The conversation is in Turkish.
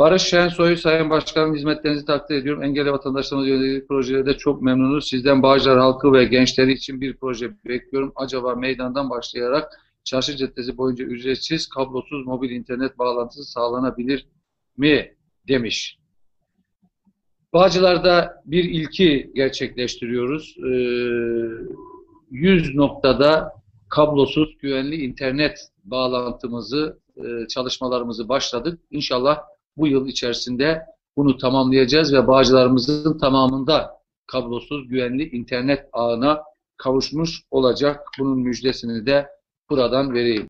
Barış Şensoy, Sayın Başkanım hizmetlerinizi takdir ediyorum. Engelli vatandaşlarımız yönelik projelerde çok memnunuz. Sizden Bağcılar halkı ve gençleri için bir proje bekliyorum. Acaba meydandan başlayarak Çarşı Caddesi boyunca ücretsiz kablosuz mobil internet bağlantısı sağlanabilir mi? demiş. Bağcılar'da bir ilki gerçekleştiriyoruz. Ee, 100 noktada kablosuz güvenli internet bağlantımızı, e, çalışmalarımızı başladık. İnşallah bu yıl içerisinde bunu tamamlayacağız ve bağcılarımızın tamamında kablosuz güvenli internet ağına kavuşmuş olacak. Bunun müjdesini de buradan vereyim.